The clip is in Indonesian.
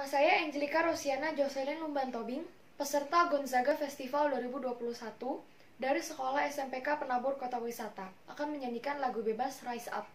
Nama saya Angelika Rosiana Jocelyn Lumbantobing, peserta Gonzaga Festival 2021 dari Sekolah SMPK Penabur Kota Wisata, akan menyanyikan lagu bebas Rise Up.